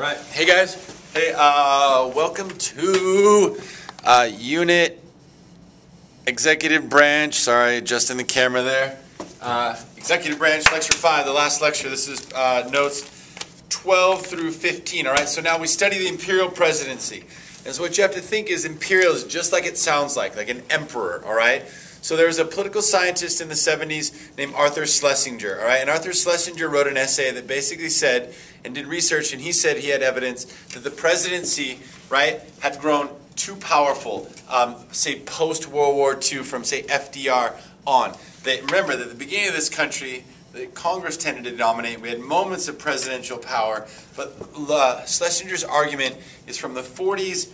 All right. Hey, guys. Hey, uh, welcome to uh, Unit Executive Branch. Sorry, adjusting the camera there. Uh, Executive Branch, Lecture 5, the last lecture. This is uh, notes 12 through 15. All right, so now we study the imperial presidency. And so what you have to think is imperial is just like it sounds like, like an emperor, all right? So there was a political scientist in the 70s named Arthur Schlesinger, all right? And Arthur Schlesinger wrote an essay that basically said, and did research, and he said he had evidence that the presidency, right, had grown too powerful, um, say post World War II, from say FDR on. They, remember that at the beginning of this country, the Congress tended to dominate. We had moments of presidential power, but uh, Schlesinger's argument is from the 40s,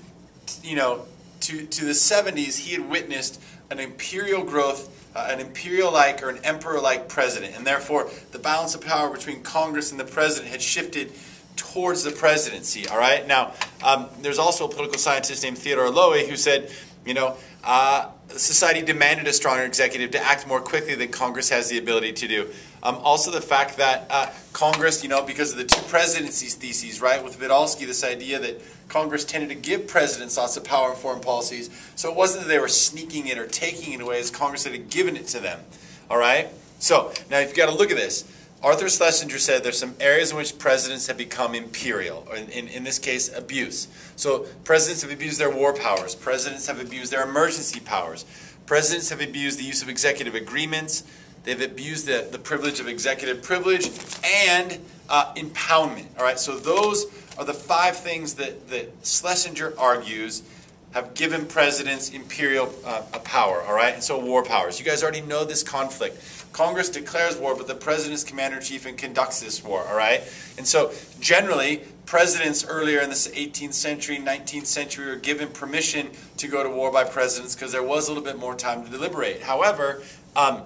you know, to, to the 70s, he had witnessed an imperial growth, uh, an imperial-like or an emperor-like president, and therefore the balance of power between Congress and the president had shifted towards the presidency. All right. Now, um, there's also a political scientist named Theodore Lowi who said, you know, uh, society demanded a stronger executive to act more quickly than Congress has the ability to do. Um, also, the fact that uh, Congress, you know, because of the two presidencies theses, right, with Podolsky, this idea that Congress tended to give presidents lots of power in foreign policies. So it wasn't that they were sneaking it or taking it away, as Congress had given it to them. All right? So now if you've got to look at this. Arthur Schlesinger said there's some areas in which presidents have become imperial, or in, in, in, this case, abuse. So presidents have abused their war powers. Presidents have abused their emergency powers. Presidents have abused the use of executive agreements. They've abused the, the privilege of executive privilege and uh, impoundment. All right, so those are the five things that, that Schlesinger argues have given presidents imperial uh, power, all right? And so war powers. You guys already know this conflict. Congress declares war, but the president is commander in chief and conducts this war, all right? And so generally, presidents earlier in the 18th century, 19th century were given permission to go to war by presidents because there was a little bit more time to deliberate. However, um,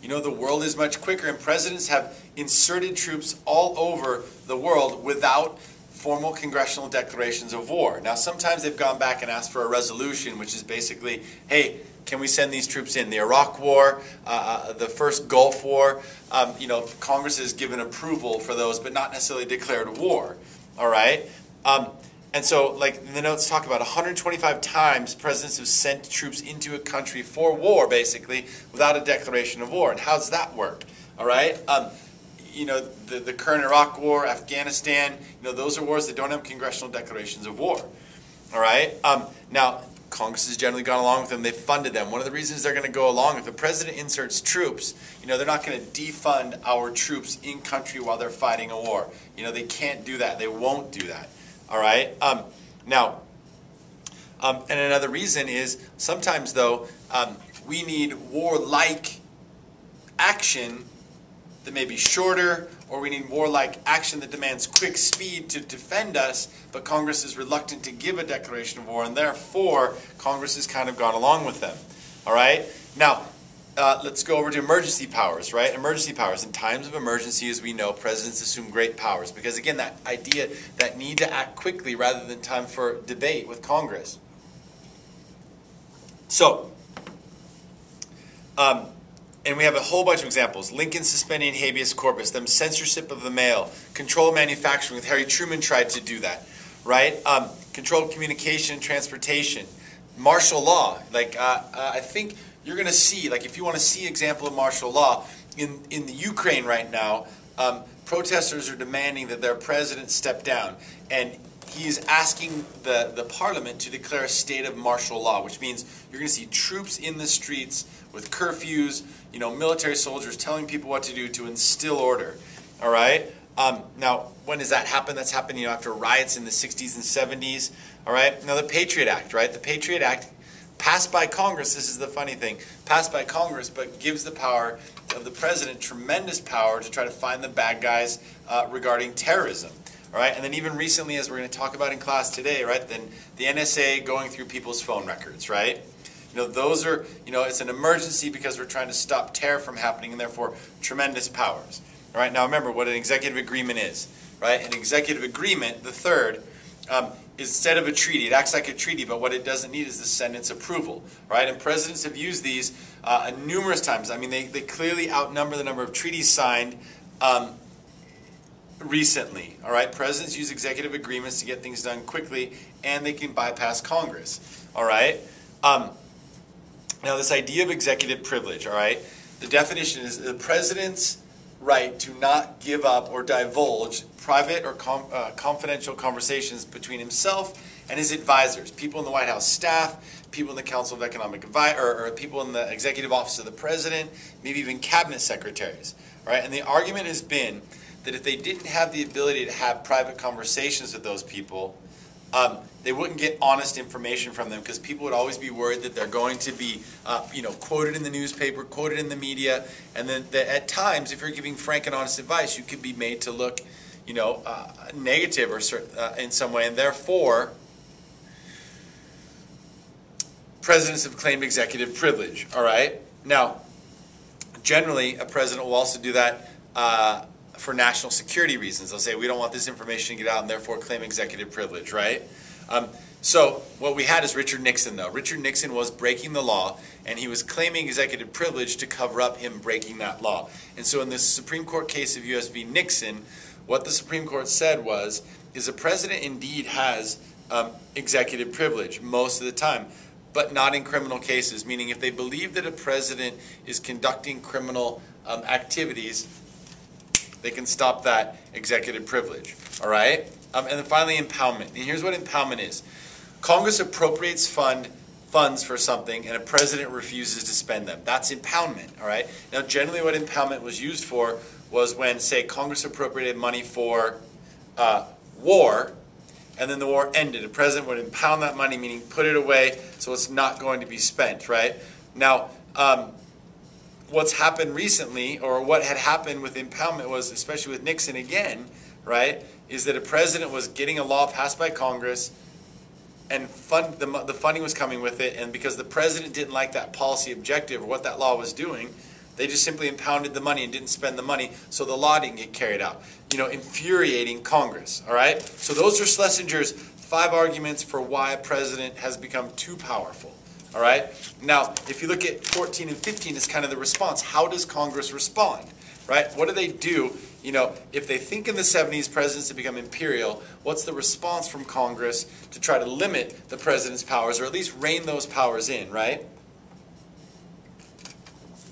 you know, the world is much quicker, and presidents have inserted troops all over the world without formal congressional declarations of war. Now, sometimes they've gone back and asked for a resolution, which is basically, hey, can we send these troops in? The Iraq War, uh, uh, the first Gulf War, um, you know, Congress has given approval for those, but not necessarily declared war. All right? Um, and so, like the notes talk about 125 times presidents have sent troops into a country for war, basically, without a declaration of war. And how does that work? All right? Um, you know, the, the current Iraq War, Afghanistan, you know, those are wars that don't have congressional declarations of war. All right? Um, now, Congress has generally gone along with them. They've funded them. One of the reasons they're going to go along, if the president inserts troops, you know, they're not going to defund our troops in country while they're fighting a war. You know, they can't do that. They won't do that. All right? Um, now, um, and another reason is sometimes, though, um, we need war-like action that may be shorter, or we need warlike action that demands quick speed to defend us, but Congress is reluctant to give a declaration of war, and therefore Congress has kind of gone along with them. All right? Now, uh, let's go over to emergency powers, right? Emergency powers. In times of emergency, as we know, presidents assume great powers because, again, that idea that need to act quickly rather than time for debate with Congress. So, um, and we have a whole bunch of examples. Lincoln suspending habeas corpus, them censorship of the mail, control manufacturing. With Harry Truman tried to do that, right? Um, controlled communication and transportation. Martial law. Like uh, uh, I think you're going to see, like if you want to see example of martial law in in the Ukraine right now, um, protesters are demanding that their president step down, and he's asking the the parliament to declare a state of martial law, which means you're going to see troops in the streets with curfews, you know, military soldiers telling people what to do to instill order. All right. Um, now, when does that happen? That's happened, you know, after riots in the 60s and 70s. All right. Now, the Patriot Act, right? The Patriot Act passed by Congress. This is the funny thing. Passed by Congress, but gives the power of the president tremendous power to try to find the bad guys uh, regarding terrorism. All right, and then even recently, as we're going to talk about in class today, right? Then the NSA going through people's phone records, right? You know, those are, you know, it's an emergency because we're trying to stop terror from happening and therefore tremendous powers. All right, now remember what an executive agreement is, right? An executive agreement, the third, um, instead of a treaty, it acts like a treaty, but what it doesn't need is the Senate's approval, right? And presidents have used these uh, numerous times. I mean, they, they clearly outnumber the number of treaties signed um, recently. All right, presidents use executive agreements to get things done quickly, and they can bypass Congress. All right. Um, now, this idea of executive privilege. All right, the definition is the president's right to not give up or divulge private or com- uh, confidential conversations between himself and his advisors, people in the White House staff, people in the Council of Economic Advice, or, or people in the Executive Office of the President, maybe even cabinet secretaries. All right, and the argument has been that if they didn't have the ability to have private conversations with those people, um, they wouldn't get honest information from them because people would always be worried that they're going to be, uh, you know, quoted in the newspaper, quoted in the media, and then that at times, if you're giving frank and honest advice, you could be made to look, you know, uh, negative or uh, in some way, and therefore, presidents have claimed executive privilege. All right, now, generally, a president will also do that uh, for national security reasons. They'll say, we don't want this information to get out and therefore claim executive privilege, right? Um, so what we had is Richard Nixon, though. Richard Nixon was breaking the law, and he was claiming executive privilege to cover up him breaking that law. And so in the Supreme Court case of U.S. v. Nixon, what the Supreme Court said was, is the president indeed has um, executive privilege most of the time, but not in criminal cases, meaning if they believe that a president is conducting criminal um, activities, they can stop that executive privilege. All right? Um, and then finally, impoundment. And here's what impoundment is Congress appropriates fund funds for something and a president refuses to spend them. That's impoundment, all right? Now, generally, what impoundment was used for was when, say, Congress appropriated money for uh, war and then the war ended. A president would impound that money, meaning put it away so it's not going to be spent, right? Now, um, what's happened recently, or what had happened with impoundment, was especially with Nixon again, right? Is that a president was getting a law passed by Congress, and fund the, the funding was coming with it, and because the president didn't like that policy objective or what that law was doing, they just simply impounded the money and didn't spend the money, so the law didn't get carried out. You know, infuriating Congress. All right. So those are Schlesinger's five arguments for why a president has become too powerful. All right? Now, if you look at 14 and 15, it's kind of the response. How does Congress respond? Right? What do they do? You know, if they think in the 70s presidents have become imperial, what's the response from Congress to try to limit the president's powers or at least rein those powers in, right?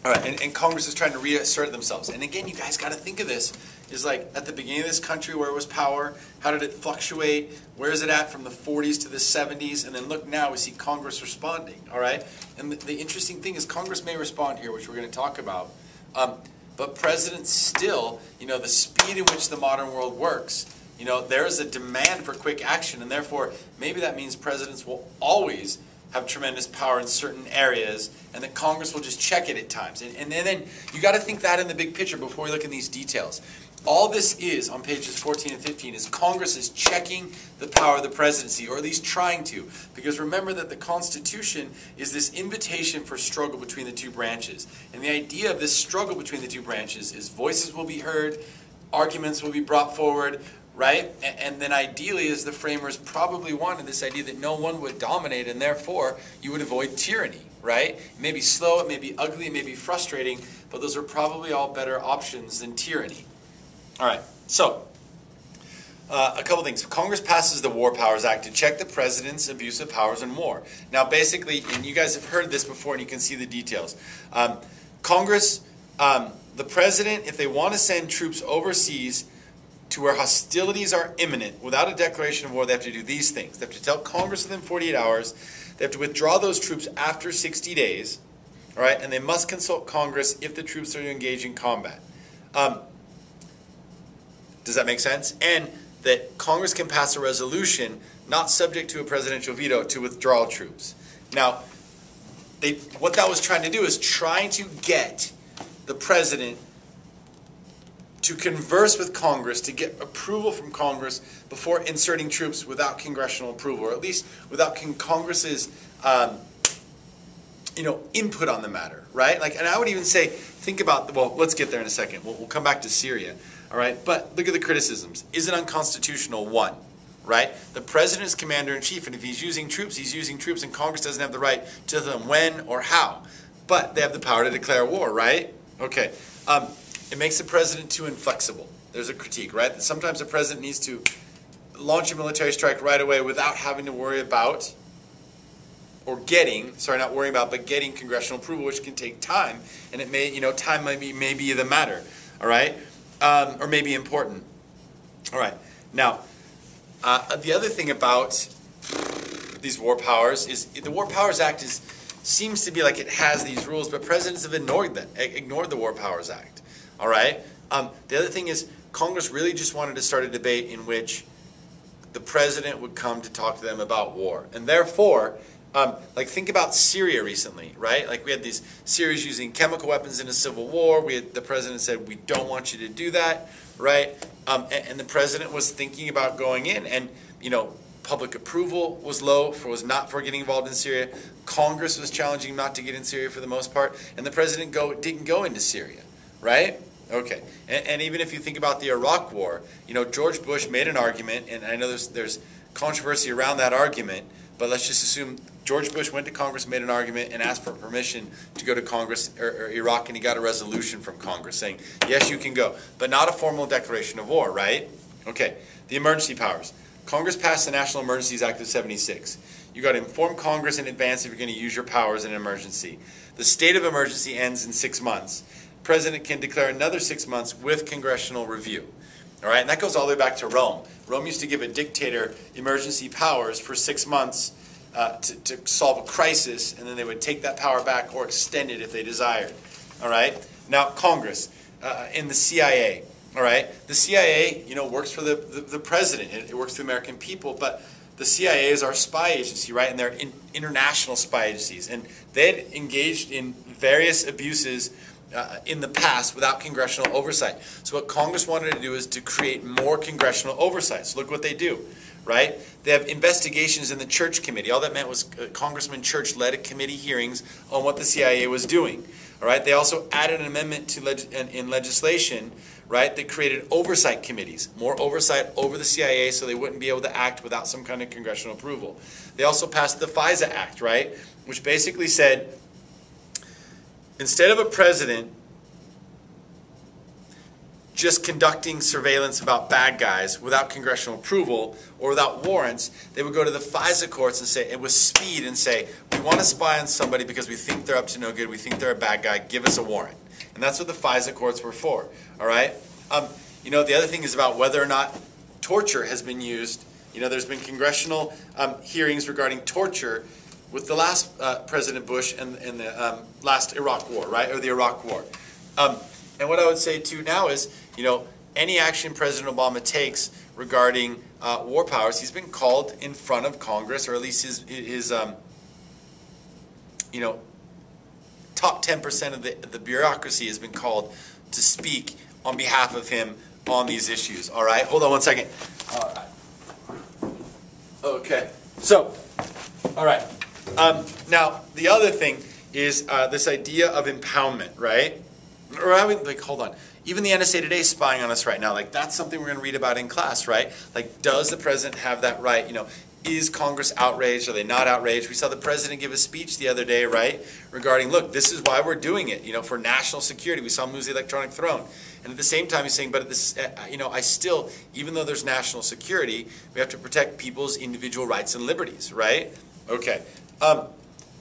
All right, and, and Congress is trying to reassert themselves. And again, you guys got to think of this is like at the beginning of this country, where was power? How did it fluctuate? Where is it at from the 40s to the 70s? And then look now, we see Congress responding, all right? And the, the interesting thing is, Congress may respond here, which we're going to talk about. Um, but presidents still, you know, the speed in which the modern world works, you know, there is a demand for quick action, and therefore, maybe that means presidents will always have tremendous power in certain areas, and that Congress will just check it at times. And, and then you got to think that in the big picture before we look in these details. All this is on pages 14 and 15 is Congress is checking the power of the presidency, or at least trying to. Because remember that the Constitution is this invitation for struggle between the two branches. And the idea of this struggle between the two branches is voices will be heard, arguments will be brought forward, right? And, then ideally, as the framers probably wanted, this idea that no one would dominate, and therefore you would avoid tyranny, right? It may be slow, it may be ugly, it may be frustrating, but those are probably all better options than tyranny. All right, so uh, a couple things. Congress passes the War Powers Act to check the president's abuse of powers in war. Now, basically, and you guys have heard this before and you can see the details. Um, Congress, um, the president, if they want to send troops overseas to where hostilities are imminent without a declaration of war, they have to do these things. They have to tell Congress within 48 hours. They have to withdraw those troops after 60 days. All right, and they must consult Congress if the troops are to engage in combat. Um, does that make sense? And that Congress can pass a resolution not subject to a presidential veto to withdraw troops. Now, they, what that was trying to do is trying to get the president to converse with Congress, to get approval from Congress before inserting troops without congressional approval, or at least without Congress's um, you know, input on the matter, right? Like, and I would even say, think about, well, let's get there in a second. We'll, we'll come back to Syria. All right, but look at the criticisms. Is it unconstitutional? One, right? The president is commander in chief, and if he's using troops, he's using troops, and Congress doesn't have the right to them when or how. But they have the power to declare war, right? Okay. Um, it makes the president too inflexible. there's a critique, right? That sometimes the president needs to launch a military strike right away without having to worry about or getting, sorry, not worrying about, but getting congressional approval, which can take time, and it may, you know, time might be maybe the matter, all right, um, or maybe important. All right. Now, uh, the other thing about these war powers is the War Powers Act is seems to be like it has these rules, but presidents have ignored them, ignored the War Powers Act. All right. Um, the other thing is Congress really just wanted to start a debate in which the president would come to talk to them about war, and therefore. Um, like think about Syria recently, right? Like we had these Syrians using chemical weapons in a civil war. We had, the president said we don't want you to do that, right? Um, and, and the president was thinking about going in, and you know public approval was low for was not for getting involved in Syria. Congress was challenging not to get in Syria for the most part, and the president go didn't go into Syria, right? Okay, and, and even if you think about the Iraq War, you know George Bush made an argument, and I know there's there's controversy around that argument, but let's just assume George Bush went to Congress, made an argument, and asked for permission to go to Congress or, or, Iraq, and he got a resolution from Congress saying, yes, you can go, but not a formal declaration of war, right? Okay, the emergency powers. Congress passed the National Emergencies Act of 76. You got to inform Congress in advance if you're going to use your powers in an emergency. The state of emergency ends in six months. President can declare another six months with congressional review. All right, and that goes all the way back to Rome. Rome used to give a dictator emergency powers for six months uh, to, to solve a crisis, and then they would take that power back or extend it if they desired. All right, now Congress uh, in the CIA. All right, the CIA, you know, works for the, the, the president. It, it, works for the American people, but the CIA is our spy agency, right? And they're in, international spy agencies, and they had engaged in various abuses uh, in the past without congressional oversight. So what Congress wanted to do is to create more congressional oversight. So look what they do, right? They have investigations in the Church Committee. All that meant was uh, Congressman Church led a committee hearings on what the CIA was doing. All right. They also added an amendment to leg- in, legislation right? They created oversight committees, more oversight over the CIA so they wouldn't be able to act without some kind of congressional approval. They also passed the FISA Act, right? Which basically said instead of a president just conducting surveillance about bad guys without congressional approval or without warrants, they would go to the FISA courts and say, it was speed and say, we want to spy on somebody because we think they're up to no good, we think they're a bad guy, give us a warrant. And that's what the FISA courts were for. All right? Um, you know, the other thing is about whether or not torture has been used. You know, there's been congressional um, hearings regarding torture with the last uh, President Bush and, and the um, last Iraq War, right? Or the Iraq War. Um, and what I would say too now is, you know, any action President Obama takes regarding uh, war powers, he's been called in front of Congress, or at least his, his um, you know, top 10% of the, the bureaucracy has been called to speak on behalf of him on these issues. All right, hold on one second. All right. Okay, so, all right. Um, now, the other thing is uh, this idea of impoundment, right? Or I mean, like, hold on. Even the NSA today is spying on us right now. Like, that's something we're going to read about in class, right? Like, does the president have that right? You know, is Congress outraged? Are they not outraged? We saw the president give a speech the other day, right, regarding, look, this is why we're doing it, you know, for national security. We saw him lose the electronic throne. And at the same time, he's saying, but this, uh, you know, I still, even though there's national security, we have to protect people's individual rights and liberties, right? Okay. Um,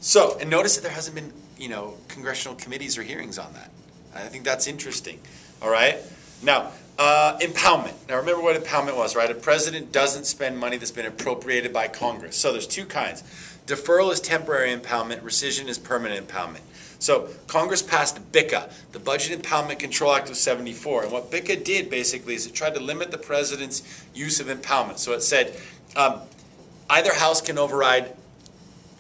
so, and notice that there hasn't been, you know, congressional committees or hearings on that. I think that's interesting. All right. Now, uh, impoundment. Now remember what impoundment was, right? A president doesn't spend money that's been appropriated by Congress. So there's two kinds. Deferral is temporary impoundment, rescission is permanent impoundment. So Congress passed BICA, the Budget Impoundment Control Act of 74. And what BICA did basically is it tried to limit the president's use of impoundment. So it said um, either house can override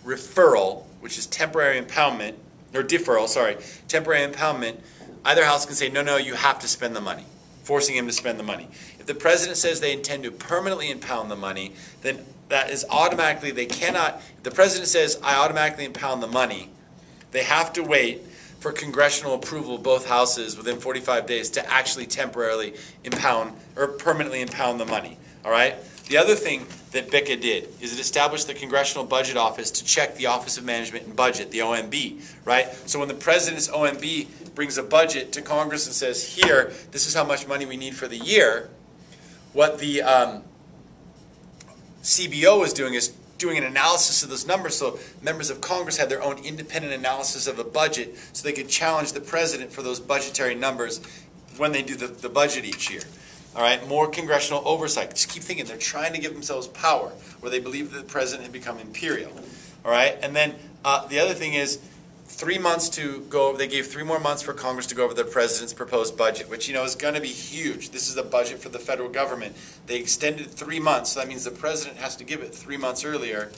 referral, which is temporary impoundment, or deferral, sorry, temporary impoundment. Either house can say, no, no, you have to spend the money forcing him to spend the money. If the president says they intend to permanently impound the money, then that is automatically, they cannot, if the president says, I automatically impound the money, they have to wait for congressional approval of both houses within 45 days to actually temporarily impound or permanently impound the money. All right? The other thing that BICA did is it established the Congressional Budget Office to check the Office of Management and Budget, the OMB, right? So when the president's OMB brings a budget to Congress and says, here, this is how much money we need for the year, what the um, CBO is doing is doing an analysis of those numbers so members of Congress had their own independent analysis of the budget so they could challenge the president for those budgetary numbers when they do the, the budget each year. All right, more congressional oversight. Just keep thinking they're trying to give themselves power where they believe that the president had become imperial. All right, and then uh, the other thing is three months to go. They gave three more months for Congress to go over the president's proposed budget, which you know is going to be huge. This is a budget for the federal government. They extended three months, so that means the president has to give it three months earlier,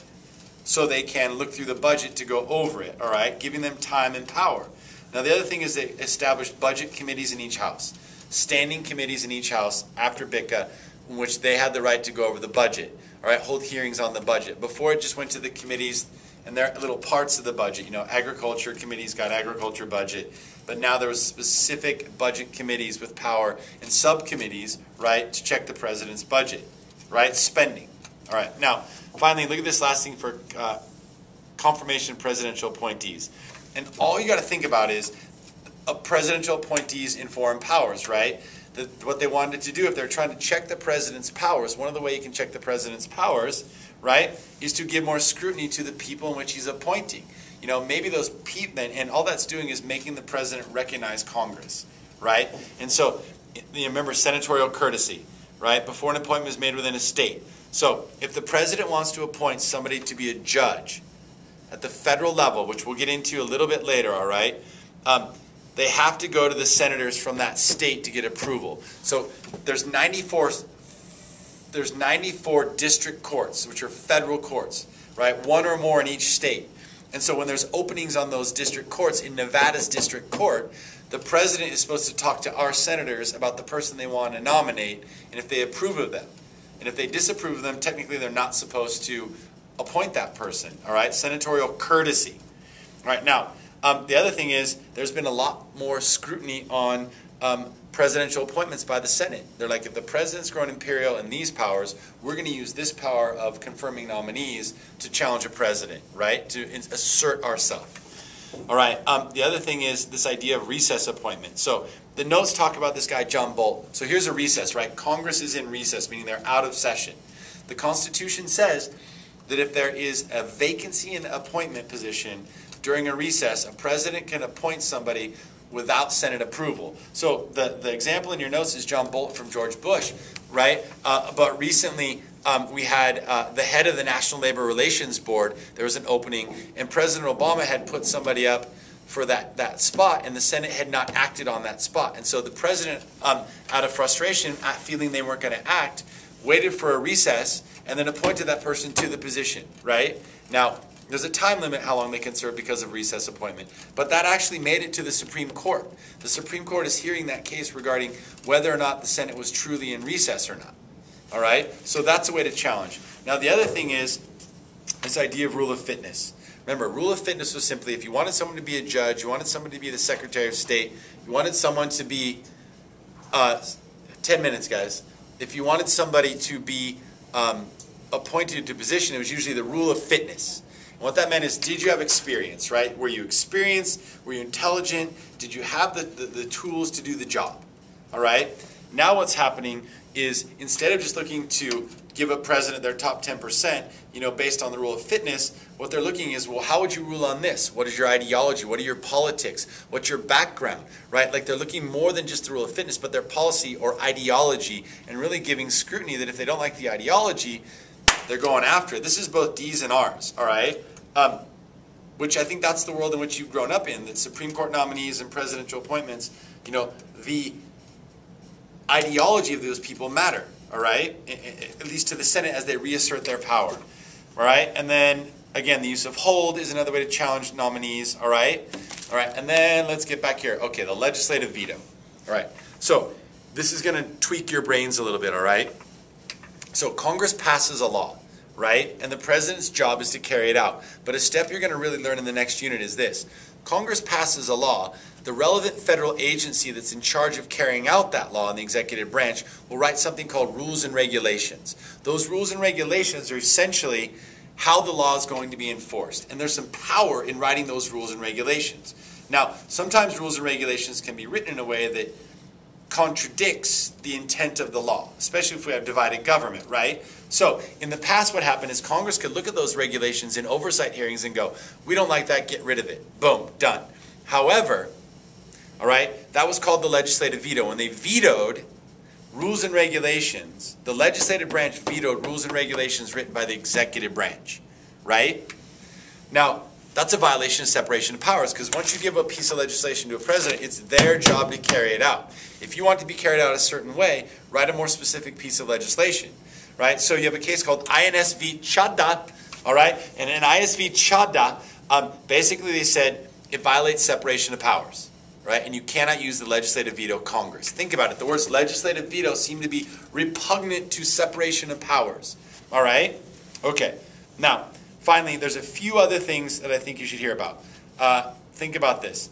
so they can look through the budget to go over it. All right, giving them time and power. Now the other thing is they established budget committees in each house standing committees in each house after BICA in which they had the right to go over the budget, all right, hold hearings on the budget. Before it just went to the committees and their little parts of the budget. You know, agriculture committees got agriculture budget, but now there was specific budget committees with power and subcommittees, right, to check the president's budget, right, spending. All right, now finally, look at this last thing for uh, confirmation presidential appointees. And all you got to think about is presidential appointees in foreign powers, right? The, what they wanted to do, if they're trying to check the president's powers, one of the way you can check the president's powers, right, is to give more scrutiny to the people in which he's appointing. You know, maybe those people, and all that's doing is making the president recognize Congress, right? And so, you remember senatorial courtesy, right? Before an appointment is made within a state. So, if the president wants to appoint somebody to be a judge at the federal level, which we'll get into a little bit later, all right? Um, they have to go to the senators from that state to get approval. So there's 94 there's 94 district courts, which are federal courts, right? One or more in each state. And so when there's openings on those district courts, in Nevada's district court, the president is supposed to talk to our senators about the person they want to nominate and if they approve of them. And if they disapprove of them, technically they're not supposed to appoint that person. All right? Senatorial courtesy. All right, now, um, the other thing is, there's been a lot more scrutiny on um, presidential appointments by the Senate. They're like, if the president's grown imperial in these powers, we're going to use this power of confirming nominees to challenge a president, right? To assert ourselves. All right. Um, the other thing is this idea of recess appointment. So the notes talk about this guy, John Bolton. So here's a recess, right? Congress is in recess, meaning they're out of session. The Constitution says that if there is a vacancy in the appointment position, during a recess, a president can appoint somebody without Senate approval. So the, the example in your notes is John Bolton from George Bush, right? Uh, but recently, um, we had uh, the head of the National Labor Relations Board, there was an opening, and President Obama had put somebody up for that, that spot, and the Senate had not acted on that spot. And so the president, um, out of frustration, at feeling they weren't going to act, waited for a recess and then appointed that person to the position, right? Now, there's a time limit how long they can serve because of recess appointment. But that actually made it to the Supreme Court. The Supreme Court is hearing that case regarding whether or not the Senate was truly in recess or not. All right? So that's a way to challenge. Now, the other thing is this idea of rule of fitness. Remember, rule of fitness was simply if you wanted someone to be a judge, you wanted someone to be the Secretary of State, you wanted someone to be, uh, 10 minutes, guys. If you wanted somebody to be um, appointed to position, it was usually the rule of fitness. What that meant is, did you have experience, right? Were you experienced? Were you intelligent? Did you have the, the, the tools to do the job? All right? Now what's happening is instead of just looking to give a president their top 10%, you know, based on the rule of fitness, what they're looking is, well, how would you rule on this? What is your ideology? What are your politics? What's your background? Right? Like they're looking more than just the rule of fitness, but their policy or ideology and really giving scrutiny that if they don't like the ideology, they're going after it. This is both D's and R's, all right? Um, which I think that's the world in which you've grown up in, that Supreme Court nominees and presidential appointments, you know, the ideology of those people matter, all right? At least to the Senate as they reassert their power, all right? And then, again, the use of hold is another way to challenge nominees, all right? All right, and then let's get back here. Okay, the legislative veto, all right? So this is going to tweak your brains a little bit, all right? So Congress passes a law, right? And the president's job is to carry it out. But a step you're going to really learn in the next unit is this Congress passes a law, the relevant federal agency that's in charge of carrying out that law in the executive branch will write something called rules and regulations. Those rules and regulations are essentially how the law is going to be enforced. And there's some power in writing those rules and regulations. Now, sometimes rules and regulations can be written in a way that contradicts the intent of the law, especially if we have divided government, right? So, in the past, what happened is Congress could look at those regulations in oversight hearings and go, we don't like that, get rid of it. Boom, done. However, all right, that was called the legislative veto. When they vetoed rules and regulations, the legislative branch vetoed rules and regulations written by the executive branch, right? Now, that's a violation of separation of powers because once you give a piece of legislation to a president, it's their job to carry it out. If you want to be carried out a certain way, write a more specific piece of legislation, right? So you have a case called INS v. Chadha, all right? And in ISV Chadha, um, basically they said it violates separation of powers, right? And you cannot use the legislative veto Congress. Think about it. The words legislative veto seem to be repugnant to separation of powers, all right? Okay. Now, finally, there's a few other things that I think you should hear about. Uh, think about this.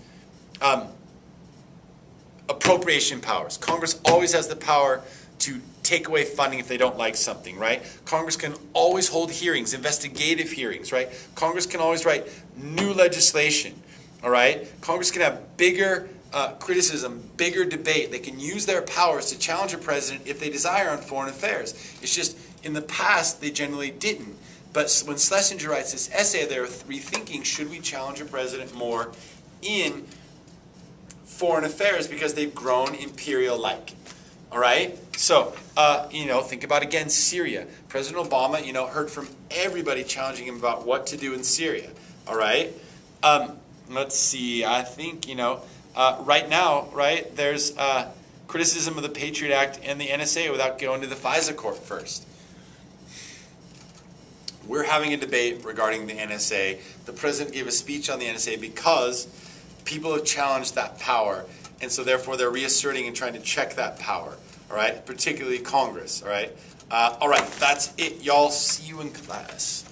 Um, appropriation powers. Congress always has the power to take away funding if they don't like something, right? Congress can always hold hearings, investigative hearings, right? Congress can always write new legislation, all right? Congress can have bigger uh, criticism, bigger debate. They can use their powers to challenge a president if they desire on foreign affairs. It's just in the past they generally didn't. But when Schlesinger writes this essay, they're rethinking should we challenge a president more in foreign affairs because they've grown imperial like. All right? So, uh, you know, think about again Syria. President Obama, you know, heard from everybody challenging him about what to do in Syria. All right? Um, let's see. I think, you know, uh, right now, right, there's uh, criticism of the Patriot Act and the NSA without going to the FISA court first. We're having a debate regarding the NSA. The president gave a speech on the NSA because people have challenged that power, and so therefore they're reasserting and trying to check that power. All right, particularly Congress. All right, uh, all right. That's it, y'all. See you in class.